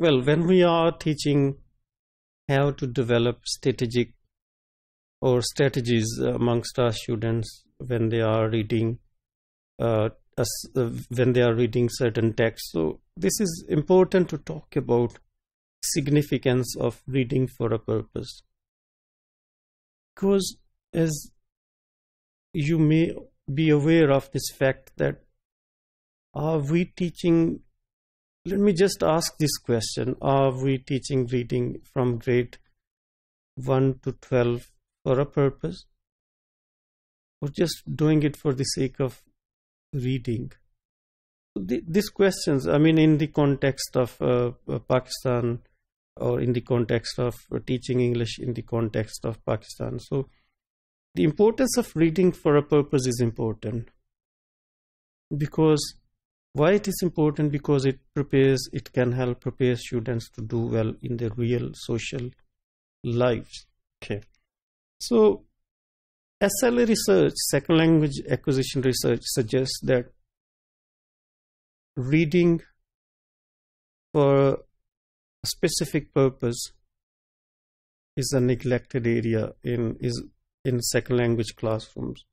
well, when we are teaching how to develop strategic or strategies amongst our students when they are reading uh, uh, when they are reading certain texts. So this is important to talk about significance of reading for a purpose. Because as you may be aware of this fact that are we teaching let me just ask this question. Are we teaching reading from grade 1 to 12 for a purpose? Or just doing it for the sake of reading? The, these questions i mean in the context of uh, uh, pakistan or in the context of uh, teaching english in the context of pakistan. So the importance of reading for a purpose is important. Because why it is important? Because it prepares it can help prepare students to do well in their real social lives. Okay. So SLA research, second language acquisition research suggests that reading for a specific purpose is a neglected area in is in second language classrooms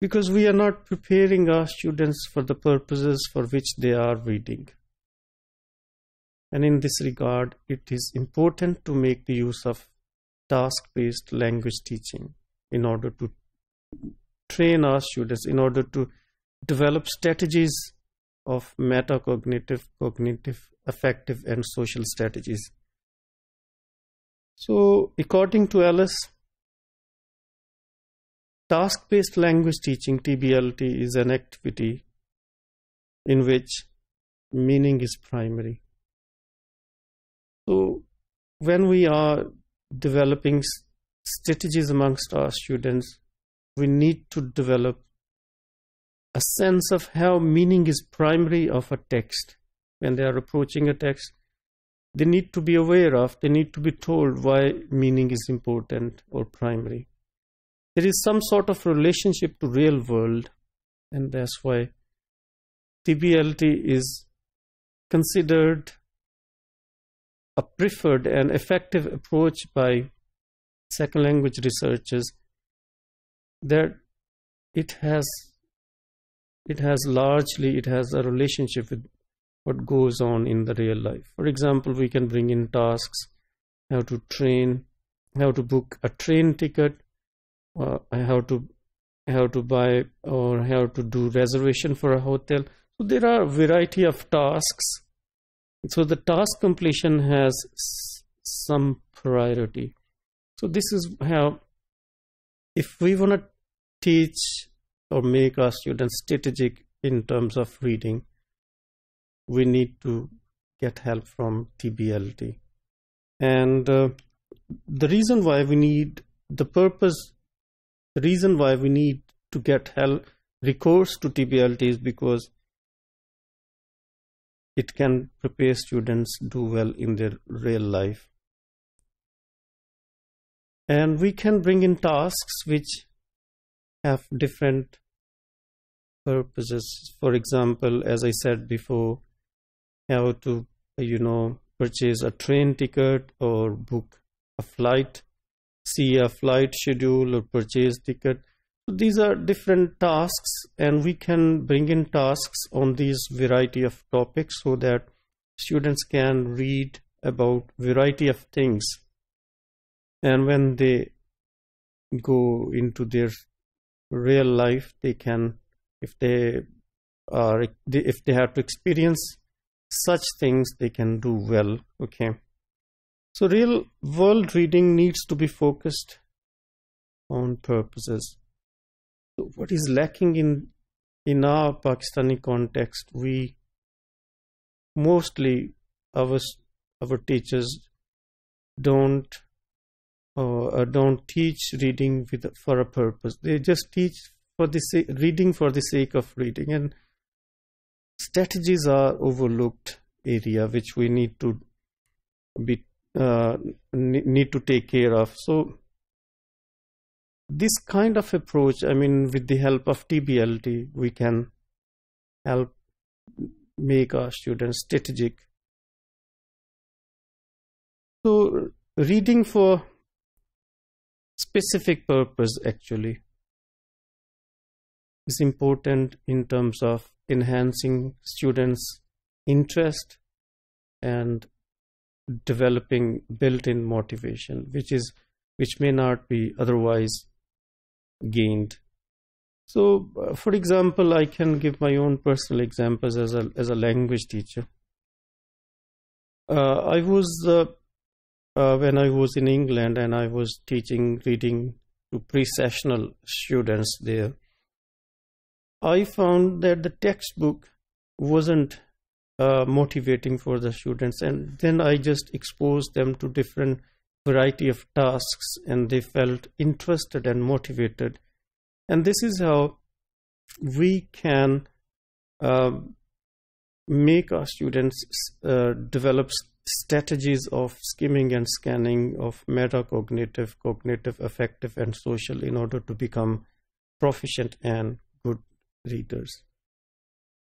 because we are not preparing our students for the purposes for which they are reading. And in this regard it is important to make the use of task-based language teaching in order to train our students in order to develop strategies of metacognitive cognitive affective and social strategies. So according to ellis task-based language teaching tblt is an activity in which meaning is primary so when we are developing strategies amongst our students, we need to develop a sense of how meaning is primary of a text. When they are approaching a text, they need to be aware of, they need to be told why meaning is important or primary. There is some sort of relationship to real world, and that's why TBLT is considered a preferred and effective approach by second language researchers that it has it has largely it has a relationship with what goes on in the real life. For example we can bring in tasks how to train how to book a train ticket uh, how to how to buy or how to do reservation for a hotel. So there are a variety of tasks. So the task completion has some priority. So this is how if we want to teach or make our students strategic in terms of reading we need to get help from tblt and uh, the reason why we need the purpose the reason why we need to get help recourse to tblt is because it can prepare students do well in their real life. And we can bring in tasks which have different purposes. For example as i said before how to you know purchase a train ticket or book a flight see a flight schedule or purchase ticket. So these are different tasks and we can bring in tasks on these variety of topics so that students can read about variety of things. And when they go into their real life they can if they are if they have to experience such things they can do well okay so real world reading needs to be focused on purposes So what is lacking in in our Pakistani context, we mostly our our teachers don't uh, don't teach reading with for a purpose. They just teach for the sake, reading for the sake of reading, and strategies are overlooked area which we need to be uh, need to take care of. So this kind of approach, I mean, with the help of TBLT, we can help make our students strategic So reading for specific purpose actually is important in terms of enhancing students' interest and developing built-in motivation, which is which may not be otherwise gained. So, uh, for example, I can give my own personal examples as a as a language teacher. Uh, I was uh, uh, when I was in England and I was teaching reading to pre-sessional students there. I found that the textbook wasn't uh, motivating for the students, and then I just exposed them to different variety of tasks, and they felt interested and motivated. And this is how we can um, make our students uh, develop strategies of skimming and scanning of metacognitive, cognitive, affective, and social in order to become proficient and good readers.